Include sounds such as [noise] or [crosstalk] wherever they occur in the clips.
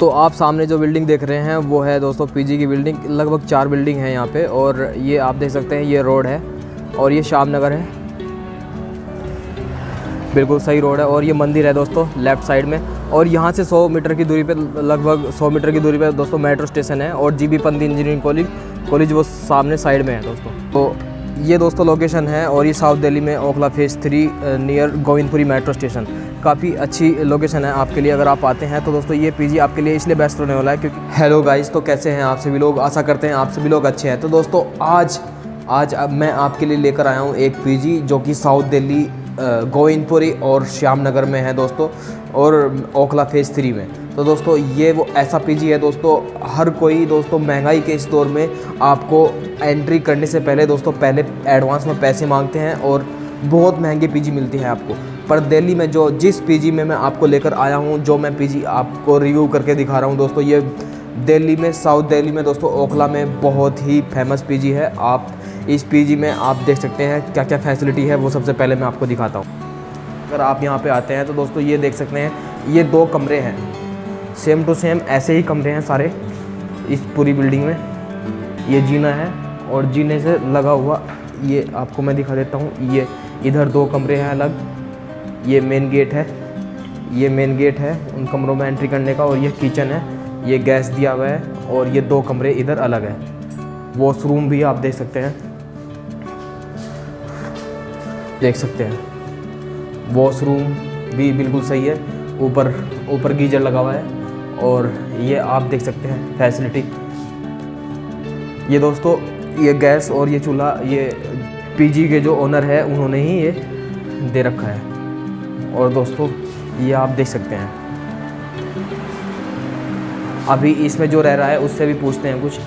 तो आप सामने जो बिल्डिंग देख रहे हैं, वो है दोस्तों पीजी की बिल्डिंग। लगभग चार बिल्डिंग है यहाँ पे, और ये आप देख सकते हैं, ये रोड है, और ये श्याम नगर है। बिल्कुल सही रोड है, और ये मंदिर है दोस्तों, लेफ़्ट साइड में। और यहाँ से 100 मीटर की दूरी पे, लगभग 100 मीटर की दूरी पे दोस्तों मेट्रो स्टेशन है, और G B Pant engineering college college वो सामने साइड में है दोस्तों। तो ये दोस्तों लोकेशन है, और ये साउथ दिल्ली में Okhla phase three near Govindpuri metro station. काफ़ी अच्छी लोकेशन है आपके लिए, अगर आप आते हैं तो दोस्तों ये पीजी आपके लिए इसलिए बेस्ट होने वाला है क्योंकि हेलो गाइस तो कैसे हैं आप सभी लोग? आशा करते हैं आप सभी लोग अच्छे हैं। तो दोस्तों, आज आज अब मैं आपके लिए लेकर आया हूँ एक पीजी जो कि साउथ दिल्ली गोविंदपुरी और श्याम नगर में है दोस्तों, और ओखला फ़ेज़ थ्री में। तो दोस्तों, ये वो ऐसा पीजी है दोस्तों, हर कोई दोस्तों महँगाई के इस दौर में आपको एंट्री करने से पहले दोस्तों, पहले एडवांस में पैसे मांगते हैं और बहुत महँगे पीजी मिलती है आपको। पर दिल्ली में जो, जिस पीजी में मैं आपको लेकर आया हूँ, जो मैं पीजी आपको रिव्यू करके दिखा रहा हूँ दोस्तों, ये दिल्ली में साउथ दिल्ली में दोस्तों, ओखला में बहुत ही फ़ेमस पीजी है। आप इस पीजी में आप देख सकते हैं क्या क्या फैसिलिटी है, वो सबसे पहले मैं आपको दिखाता हूँ। अगर आप यहाँ पे आते हैं तो दोस्तों ये देख सकते हैं, ये दो कमरे हैं। सेम टू सेम ऐसे ही कमरे हैं सारे, इस पूरी बिल्डिंग में। ये जीना है, और जीने से लगा हुआ, ये आपको मैं दिखा देता हूँ, ये इधर दो कमरे हैं अलग। ये मेन गेट है। ये मेन गेट है उन कमरों में एंट्री करने का और ये किचन है। ये गैस दिया हुआ है और ये दो कमरे इधर अलग है। वॉशरूम भी आप देख सकते हैं। देख सकते हैं। वॉशरूम भी बिल्कुल सही है। ऊपर ऊपर गीजर लगा हुआ है और ये आप देख सकते हैं फैसिलिटी ये दोस्तों, ये गैस और ये चूल्हा, ये पीजी के जो ओनर है, उन्होंने ही ये दे रखा है। और दोस्तों, ये आप देख सकते हैं। अभी इसमें जो रह रहा है, उससे भी पूछते हैं कुछ।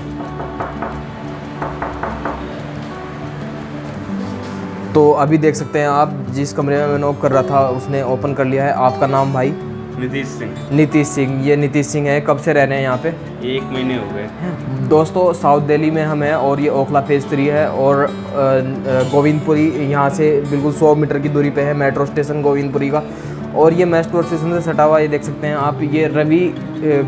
तो अभी देख सकते हैं आप, जिस कमरे में मैं नॉक कर रहा था, उसने ओपन कर लिया है। आपका नाम भाई? नीतीश सिंह। नीतीश सिंह ये नीतीश सिंह है कब से रह रहे हैं यहाँ पे? एक महीने हो गए। दोस्तों साउथ दिल्ली में हम हैं और ये ओखला फ़ेज़ थ्री है और गोविंदपुरी यहाँ से बिल्कुल सौ मीटर की दूरी पे है मेट्रो स्टेशन गोविंदपुरी का। और ये मेट्रो स्टेशन से सटा हुआ ये देख सकते हैं आप ये रवि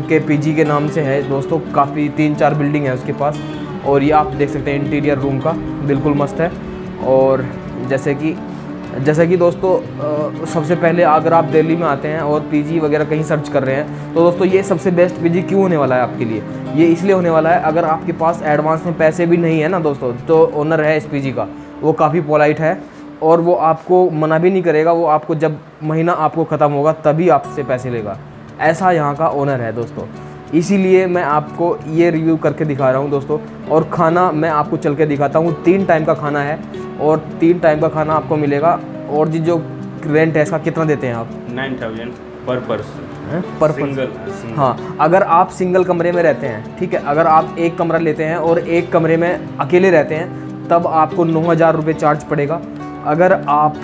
के पीजी के नाम से है दोस्तों काफ़ी तीन चार बिल्डिंग है उसके पास। और ये आप देख सकते हैं इंटीरियर रूम का बिल्कुल मस्त है। और जैसे कि जैसे कि दोस्तों सबसे पहले अगर आप दिल्ली में आते हैं और पीजी वगैरह कहीं सर्च कर रहे हैं तो दोस्तों ये सबसे बेस्ट पीजी क्यों होने वाला है आपके लिए? ये इसलिए होने वाला है, अगर आपके पास एडवांस में पैसे भी नहीं है ना दोस्तों तो ओनर है इस पीजी का। वो काफ़ी पोलाइट है और वो आपको मना भी नहीं करेगा, वो आपको जब महीना आपको ख़त्म होगा तभी आपसे पैसे लेगा। ऐसा यहाँ का ओनर है दोस्तों। इसीलिए मैं आपको ये रिव्यू करके दिखा रहा हूँ दोस्तों। और खाना मैं आपको चल के दिखाता हूँ। तीन टाइम का खाना है और तीन टाइम का खाना आपको मिलेगा। और जी जो रेंट है इसका कितना देते हैं आप? Nine thousand per person per single हाँ अगर आप सिंगल कमरे में रहते हैं ठीक है अगर आप एक कमरा लेते हैं और एक कमरे में अकेले रहते हैं तब आपको नौ हज़ार रुपये चार्ज पड़ेगा। अगर आप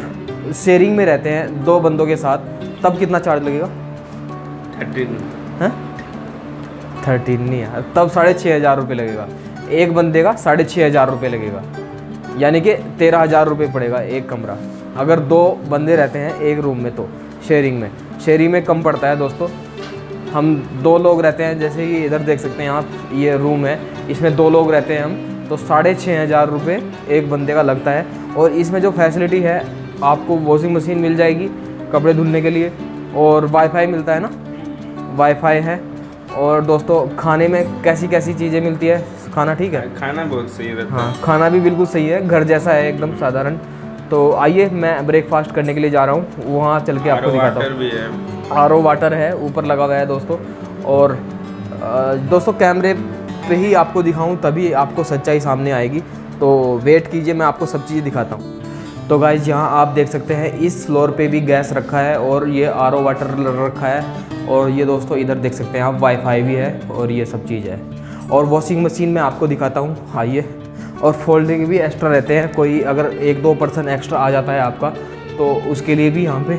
शेयरिंग में रहते हैं दो बंदों के साथ तब कितना चार्ज लगेगा? थर्टीन हैं? थर्टीन नहीं यार तब साढ़े छः हज़ार रुपये लगेगा। एक बंदे का साढ़े छः हज़ार रुपये लगेगा। यानी कि तेरह हज़ार रुपये पड़ेगा एक कमरा। अगर दो बंदे रहते हैं एक रूम में तो शेयरिंग में। शेयरिंग में कम पड़ता है दोस्तों। हम दो लोग रहते हैं, जैसे कि इधर देख सकते हैं आप, ये रूम है। इसमें दो लोग रहते हैं हम। तो साढ़े छः हज़ार रुपये एक बंदे का लगता है। और इसमें जो फैसिलिटी है, आपको वॉशिंग मशीन मिल जाएगी कपड़े धुलने के लिए। और वाईफाई मिलता है ना? वाईफाई है। और दोस्तों खाने में कैसी कैसी चीज़ें मिलती है? खाना ठीक है? खाना बहुत सही रहता हाँ खाना भी बिल्कुल सही है घर जैसा है एकदम साधारण। तो आइए मैं ब्रेकफास्ट करने के लिए जा रहा हूँ वहाँ चल के आपको दिखाता हूँ। आर ओ वाटर है ऊपर लगा हुआ है दोस्तों। और दोस्तों कैमरे पे ही आपको दिखाऊँ तभी आपको सच्चाई सामने आएगी। तो वेट कीजिए मैं आपको सब चीज़ें दिखाता हूँ। तो गाइज़ यहाँ आप देख सकते हैं, इस फ्लोर पे भी गैस रखा है और ये आरओ वाटर रखा है। और ये दोस्तों, इधर देख सकते हैं आप वाईफाई भी है और ये सब चीज़ है। और वॉशिंग मशीन में आपको दिखाता हूँ, आइए। और फोल्डिंग भी एक्स्ट्रा रहते हैं, कोई अगर एक दो परसेंट एक्स्ट्रा आ जाता है आपका तो उसके लिए भी यहाँ पे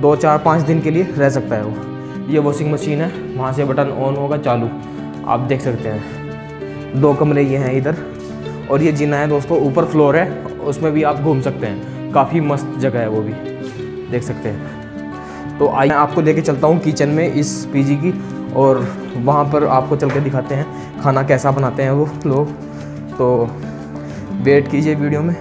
दो, चार, पाँच दिन के लिए रह सकता है वो। ये वॉशिंग मशीन है, वहाँ से बटन ऑन होगा चालू। आप देख सकते हैं, दो कमरे ये हैं इधर। और ये जीना है दोस्तों, ऊपर फ्लोर है उसमें भी आप घूम सकते हैं। काफ़ी मस्त जगह है वो भी। देख सकते हैं। तो आइए आपको लेके चलता हूँ किचन में इस पीजी की और वहाँ पर आपको चल के दिखाते हैं खाना कैसा बनाते हैं वो लोग। तो वेट कीजिए वीडियो में।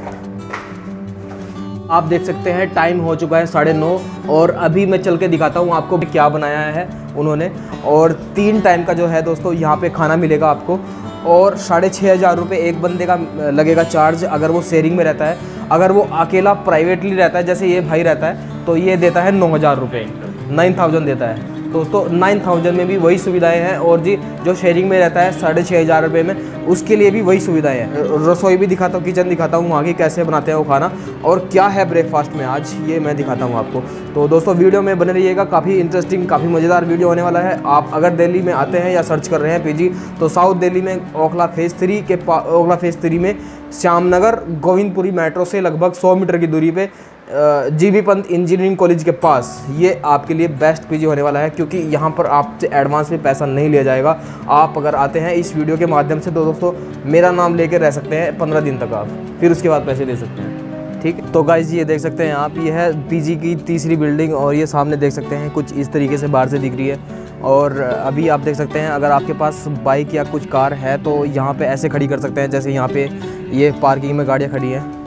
आप देख सकते हैं टाइम हो चुका है साढ़े नौ और अभी मैं चल के दिखाता हूँ आपको क्या बनाया है उन्होंने। और तीन टाइम का जो है दोस्तों, यहाँ पे खाना मिलेगा आपको। और साढ़े छः हज़ार रुपये एक बंदे का लगेगा चार्ज अगर वो शेयरिंग में रहता है। अगर वो अकेला प्राइवेटली रहता है, जैसे ये भाई रहता है तो ये देता है नौ हज़ार रुपये नाइन थाउज़ेंड देता है। दोस्तों नाइन थाउज़ेंड में भी वही सुविधाएँ हैं और जी, जो शेयरिंग में रहता है, साढ़े छः हज़ार रुपये में, उसके लिए भी वही सुविधाएँ हैं। रसोई भी दिखाता हूँ किचन दिखाता हूँ वहाँ की कैसे बनाते हैं वो खाना, और क्या है ब्रेकफास्ट में आज, ये मैं दिखाता हूँ आपको। तो दोस्तों वीडियो में बने रहिएगा, काफ़ी इंटरेस्टिंग काफ़ी मज़ेदार वीडियो होने वाला है। आप अगर दिल्ली में आते हैं या सर्च कर रहे हैं पीजी तो साउथ दिल्ली में ओखला फ़ेज़ थ्री के ओखला फ़ेज़ थ्री में श्यामनगर, गोविंदपुरी मेट्रो से लगभग सौ मीटर की दूरी पे G B Pant engineering college के पास ये आपके लिए बेस्ट पीजी होने वाला है, क्योंकि यहाँ पर आपसे एडवांस में पैसा नहीं लिया जाएगा। आप अगर आते हैं इस वीडियो के माध्यम से तो दोस्तों, मेरा नाम लेकर रह सकते हैं पंद्रह दिन तक आप। फिर उसके बाद पैसे दे सकते हैं। ठीक? तो गाइज़ ये देख सकते हैं आप ये है पीजी की तीसरी बिल्डिंग और ये सामने देख सकते हैं कुछ इस तरीके से बाहर से दिख रही है। और अभी आप देख सकते हैं, अगर आपके पास बाइक या कुछ कार है तो यहाँ पे ऐसे खड़ी कर सकते हैं, जैसे यहाँ पे ये पार्किंग में गाड़ियाँ खड़ी हैं।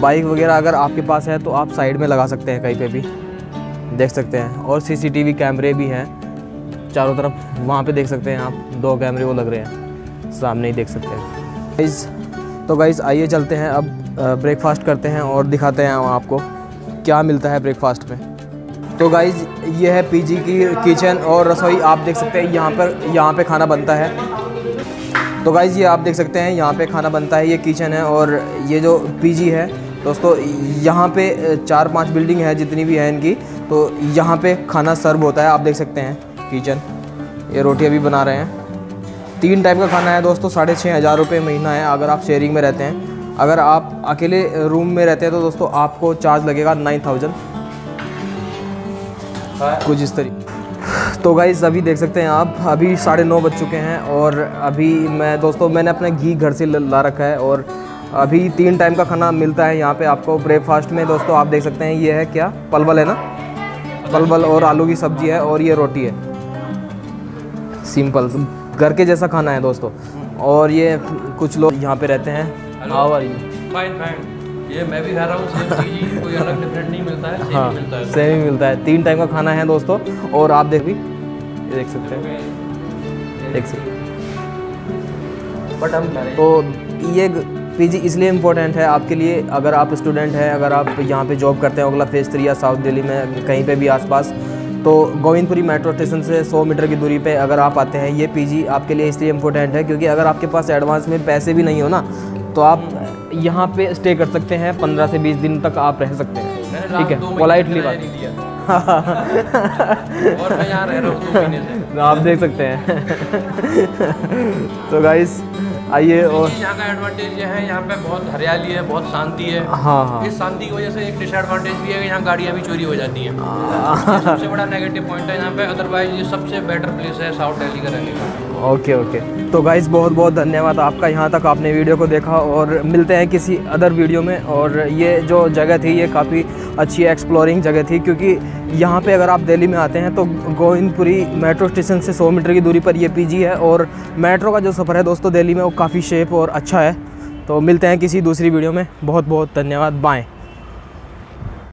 बाइक वगैरह अगर आपके पास है तो आप साइड में लगा सकते हैं कहीं पे भी। देख सकते हैं। और सीसीटीवी कैमरे भी हैं। चारों तरफ़ वहाँ पे देख सकते हैं आप। दो कैमरे वो लग रहे हैं। सामने ही देख सकते हैं। गाइस तो गाइस आइए चलते हैं। अब ब्रेकफास्ट करते हैं और दिखाते हैं आपको क्या मिलता है ब्रेकफास्ट में। तो गाइज़ ये है पीजी की किचन और रसोई। आप देख सकते हैं यहाँ पर, यहाँ पे खाना बनता है। तो गाइज़ ये आप देख सकते हैं। यहाँ पे खाना बनता है। ये किचन है और ये जो पीजी है दोस्तों, यहाँ पे चार पाँच बिल्डिंग है जितनी भी है इनकी तो यहाँ पे खाना सर्व होता है, आप देख सकते हैं, किचन। ये रोटी अभी बना रहे हैं। तीन टाइप का खाना है दोस्तों, साढ़े छः हज़ार रुपये महीना है, अगर आप शेयरिंग में रहते हैं। अगर आप अकेले रूम में रहते हैं तो दोस्तों, आपको चार्ज लगेगा नाइन थाउज़ेंड। कुछ इस तरीके तो गाइज़ अभी देख सकते हैं आप, अभी साढ़े नौ बज चुके हैं, और अभी मैं, दोस्तों, मैंने अपना घी घर से ला रखा है, और अभी तीन टाइम का खाना मिलता है यहाँ पे आपको ब्रेकफास्ट में। दोस्तों आप देख सकते हैं ये है क्या? पलवल है ना? पलवल और आलू की सब्ज़ी है और ये रोटी है। सिंपल घर के जैसा खाना है दोस्तों। और ये कुछ लोग यहाँ पे रहते हैं। How are you fine fine ये मैं भी खा रहा हूँ कोई अलग डिफरेंट नहीं मिलता है सेम हाँ ही मिलता है। सेम ही मिलता है। तीन टाइम का खाना है दोस्तों। और आप देख भी देख सकते हैं। देख सकते बट हम तो ये पीजी इसलिए इम्पोर्टेंट है आपके लिए अगर आप स्टूडेंट हैं अगर आप यहाँ पे जॉब करते हैं अगला फ़ेज़ थ्री या साउथ दिल्ली में कहीं पे भी आसपास तो गोविंदपुरी मेट्रो स्टेशन से 100 मीटर की दूरी पे अगर आप आते हैं ये पीजी आपके लिए इसलिए इम्पोर्टेंट है क्योंकि अगर आपके पास एडवांस में पैसे भी नहीं हो ना तो आप यहाँ पे स्टे कर सकते हैं 15 से 20 दिन तक आप रह सकते हैं। ठीक है पोलाइटली बात। [laughs] और मैं यहाँ रह रहा हूँ आप देख सकते हैं। [laughs] तो गाइस आइए और यहाँ का एडवांटेज ये है यहाँ पे बहुत हरियाली है बहुत शांति है। हाँ हाँ। इस शांति की वजह से एक डिसएडवांटेज भी है कि यहाँ गाड़ियाँ भी चोरी हो जाती हैं। ये सबसे बड़ा नेगेटिव पॉइंट है यहाँ पे। अदरवाइज़ ये सबसे बेटर प्लेस है साउथ दिल्ली का रहने का। ओके ओके तो गाइस बहुत बहुत धन्यवाद आपका। यहाँ तक आपने वीडियो को देखा और मिलते हैं किसी अदर वीडियो में। और ये जो जगह थी ये काफ़ी अच्छी एक्सप्लोरिंग जगह थी क्योंकि यहाँ पे अगर आप दिल्ली में आते हैं तो गोविंदपुरी मेट्रो स्टेशन से 100 मीटर की दूरी पर ये पीजी है। और मेट्रो का जो सफ़र है दोस्तों दिल्ली में वो काफ़ी शेप और अच्छा है। तो मिलते हैं किसी दूसरी वीडियो में। बहुत बहुत धन्यवाद। बाय